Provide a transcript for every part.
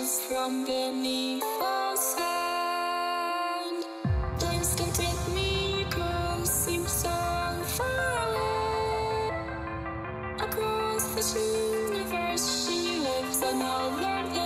from beneath the sand. Don't take me, girl, seem so far away. Across this universe, she lives another day.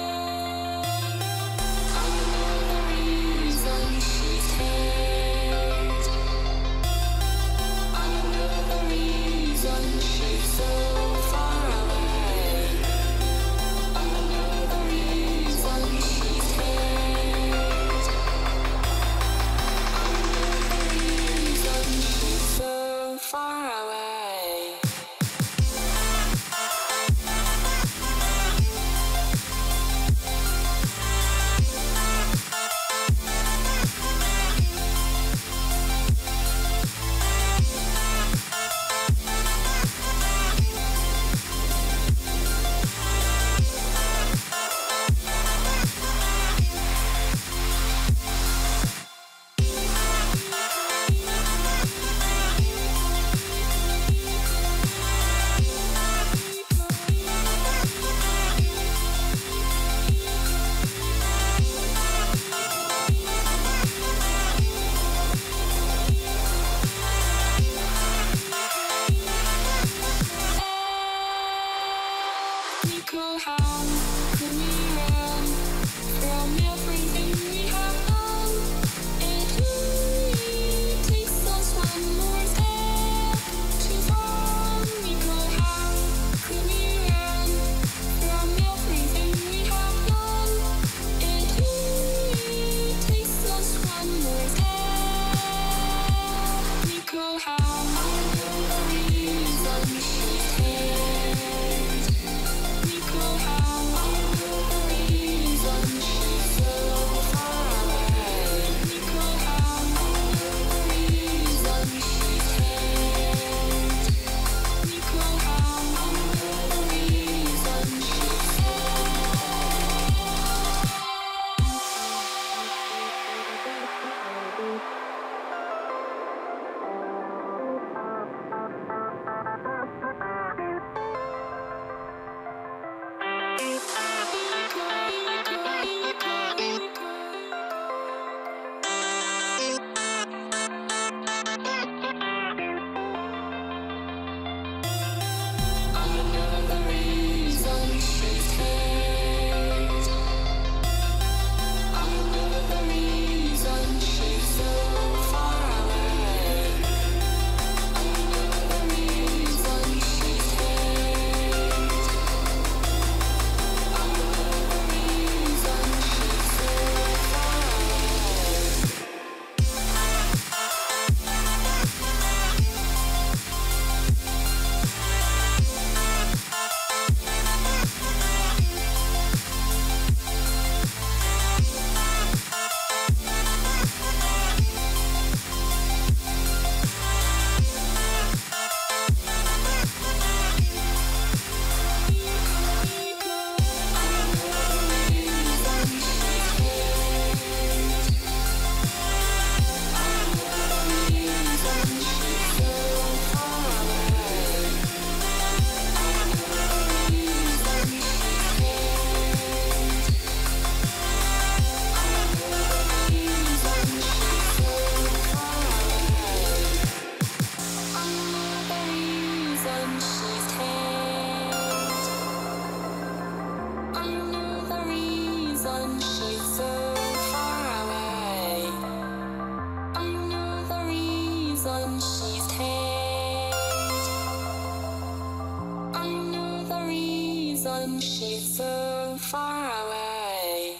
Reason she's so far away.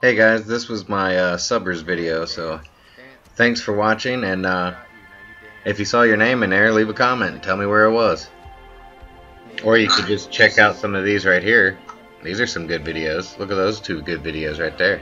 Hey guys, this was my uh, subbers video, so thanks for watching, and uh, if you saw your name in there, leave a comment and tell me where it was. Or you could just check out some of these right here. These are some good videos. Look at those two good videos right there.